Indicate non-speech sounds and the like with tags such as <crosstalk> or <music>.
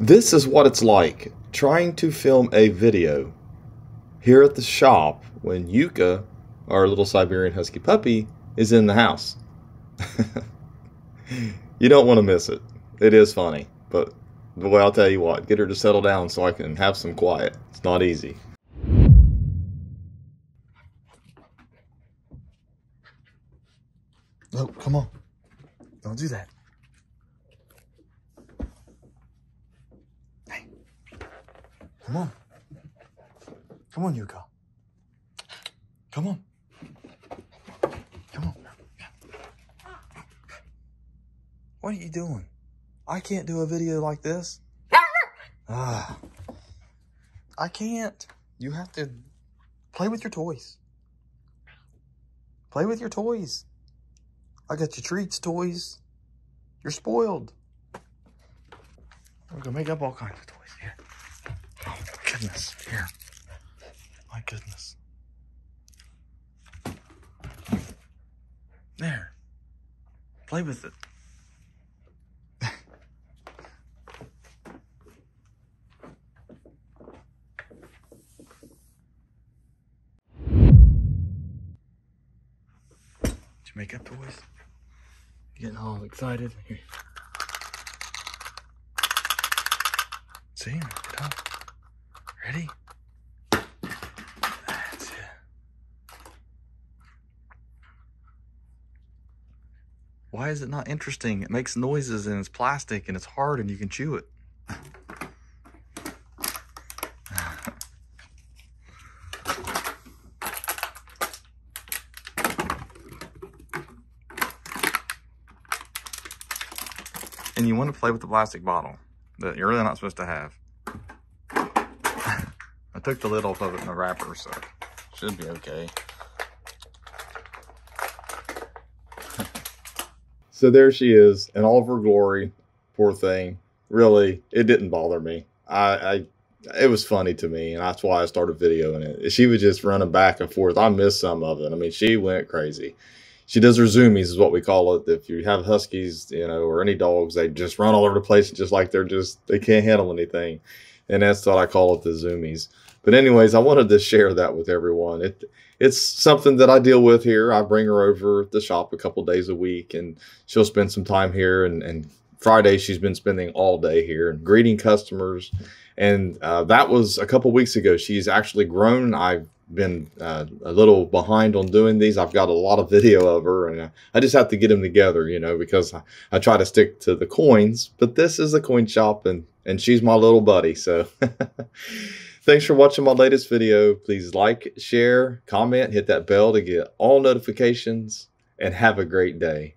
This is what it's like trying to film a video here at the shop when Yuka, our little Siberian Husky puppy, is in the house. <laughs> you don't want to miss it. It is funny, but boy, I'll tell you what, get her to settle down so I can have some quiet. It's not easy. No, come on. Don't do that. Come on. Come on, Yuka. Come on. Come on. What are you doing? I can't do a video like this. Ah. I can't. You have to play with your toys. Play with your toys. I got your treats, toys. You're spoiled. We're gonna make up all kinds of toys goodness, here. My goodness. There. Play with it. Make up toys? You getting all excited? Here. See? Ready? That's it. Why is it not interesting? It makes noises and it's plastic and it's hard and you can chew it. <laughs> and you want to play with the plastic bottle that you're really not supposed to have. Took the lid off of it in the wrapper, so should be okay. <laughs> So there she is in all of her glory. Poor thing. Really, it didn't bother me. I, I it was funny to me, and that's why I started videoing it. She was just running back and forth. I missed some of it. I mean, she went crazy. She does her zoomies, is what we call it. If you have huskies, you know, or any dogs, they just run all over the place, just like they're just they can't handle anything, and that's what I call it, the zoomies. But anyways, I wanted to share that with everyone. It it's something that I deal with here. I bring her over the shop a couple days a week, and she'll spend some time here. And, and Friday, she's been spending all day here and greeting customers. And uh, that was a couple weeks ago. She's actually grown. I've been uh, a little behind on doing these. I've got a lot of video of her, and I just have to get them together, you know, because I, I try to stick to the coins. But this is a coin shop, and and she's my little buddy. So. <laughs> Thanks for watching my latest video. Please like, share, comment, hit that bell to get all notifications, and have a great day.